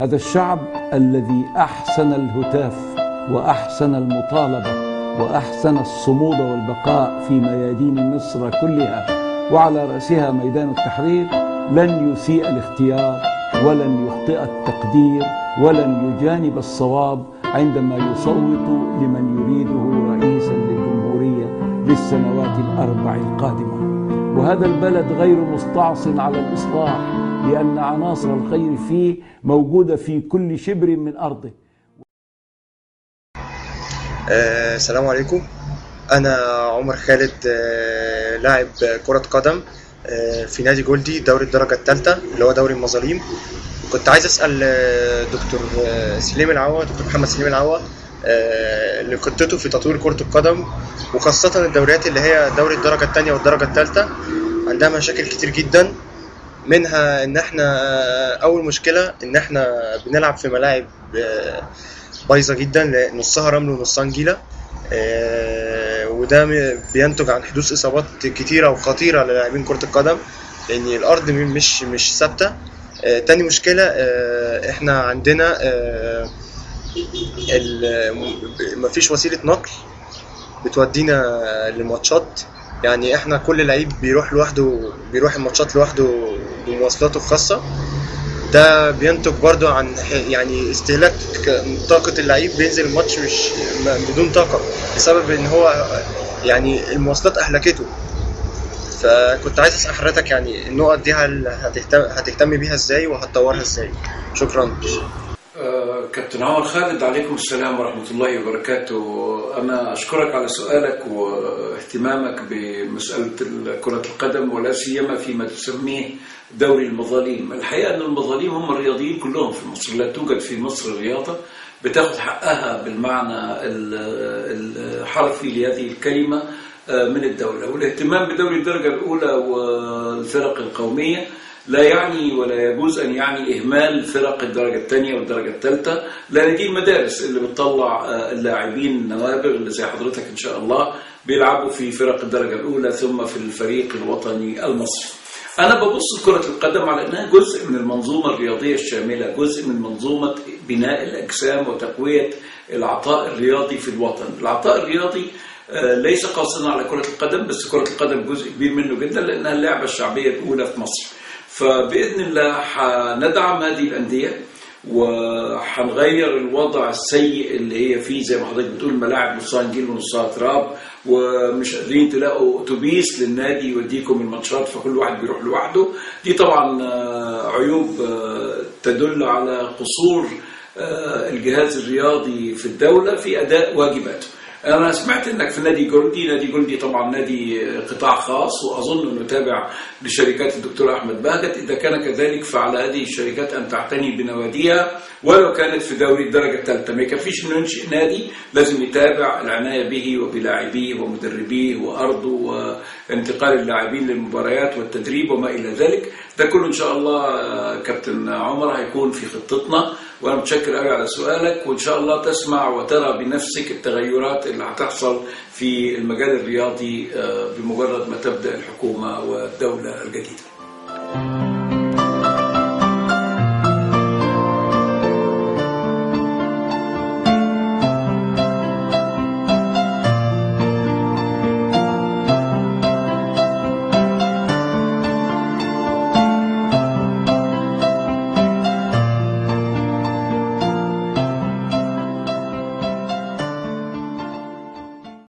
هذا الشعب الذي أحسن الهتاف وأحسن المطالبة وأحسن الصمود والبقاء في ميادين مصر كلها وعلى رأسها ميدان التحرير لن يسيء الاختيار ولن يخطئ التقدير ولن يجانب الصواب عندما يصوت لمن يريده رئيسا للجمهورية للسنوات الأربع القادمة. وهذا البلد غير مستعص على الإصلاح لأن عناصر الخير فيه موجودة في كل شبر من أرضه. آه، السلام عليكم. أنا عمر خالد آه، لاعب كرة قدم آه، في نادي جولدي دوري الدرجة الثالثة اللي هو دوري المظاليم كنت عايز أسأل آه، دكتور آه، سليم العوا دكتور محمد سليم العوا آه، لخطته في تطوير كرة القدم وخاصة الدوريات اللي هي دوري الدرجة الثانية والدرجة الثالثة عندها مشاكل كتير جدا. منها إن إحنا أول مشكلة إن إحنا بنلعب في ملاعب آه، بايظة جدا نصها رمل ونصها نجيلة آه، وده بينتج عن حدوث إصابات كتيرة وخطيرة للاعبين كرة القدم لأن الأرض مش مش ثابتة. آه، تاني مشكلة إحنا عندنا مفيش وسيلة نقل بتودينا للماتشات. يعني إحنا كل لعيب بيروح لوحده بيروح الماتشات لوحده بمواصلاته الخاصة. ده بينتج برضو عن يعني استهلاك طاقة اللعيب بينزل الماتش مش بدون طاقة بسبب إن هو يعني المواصلات أهلكته. فكنت عايز أسأل حضرتك يعني النقط دي هتهتم هتهتم بيها إزاي وهتطورها إزاي؟ شكرا. كابتن عمر خالد عليكم السلام ورحمة الله وبركاته. أنا أشكرك على سؤالك واهتمامك بمسألة كرة القدم ولا سيما فيما تسميه دوري المظاليم. الحقيقة أن المظاليم هم الرياضيين كلهم في مصر لا توجد في مصر رياضة بتاخذ حقها بالمعنى ال- الحرفي لهذه الكلمة آه، من الدولة. والاهتمام بدوري الدرجة الأولى والفرق القومية لا يعني ولا يجوز أن يعني إهمال فرق الدرجة الثانية والدرجة الثالثة لأن دي المدارس اللي بتطلع آه، اللاعبين النوابغ اللي زي حضرتك إن شاء الله بيلعبوا في فرق الدرجة الأولى ثم في الفريق الوطني المصري. أنا ببص لكرة القدم على أنها جزء من المنظومة الرياضية الشاملة جزء من منظومة بناء الأجسام وتقوية العطاء الرياضي في الوطن. العطاء الرياضي آه، ليس قاصرا على كرة القدم بس كرة القدم جزء كبير منه جدا لأنها اللعبة الشعبية الأولى في مصر. فبإذن الله هندعم هذه الأندية وهنغير الوضع السيء اللي هي فيه زي ما حضرتك بتقول ملاعب نصها نجيل ونصها تراب ومش قادرين تلاقوا أتوبيس للنادي يوديكم الماتشات فكل واحد بيروح لوحده. دي طبعا آه، عيوب آه، تدل على قصور آه، الجهاز الرياضي في الدولة في أداء واجباته. أنا سمعت إنك في نادي جولدي، نادي جولدي طبعا نادي قطاع خاص وأظن أنه تابع لشركات الدكتور أحمد بهجت، إذا كان كذلك فعلى هذه الشركات أن تعتني بنواديها ولو كانت في دوري الدرجة الثالثة، ما يكفيش إنه ينشئ نادي لازم يتابع العناية به وبلاعبيه ومدربيه وأرضه وانتقال اللاعبين للمباريات والتدريب وما إلى ذلك، ده كله إن شاء الله آه، كابتن عمر هيكون في خطتنا. وأنا متشكر قوي على سؤالك وإن شاء الله تسمع وترى بنفسك التغيرات اللي هتحصل في المجال الرياضي آه، بمجرد ما تبدأ الحكومة والدولة الجديدة.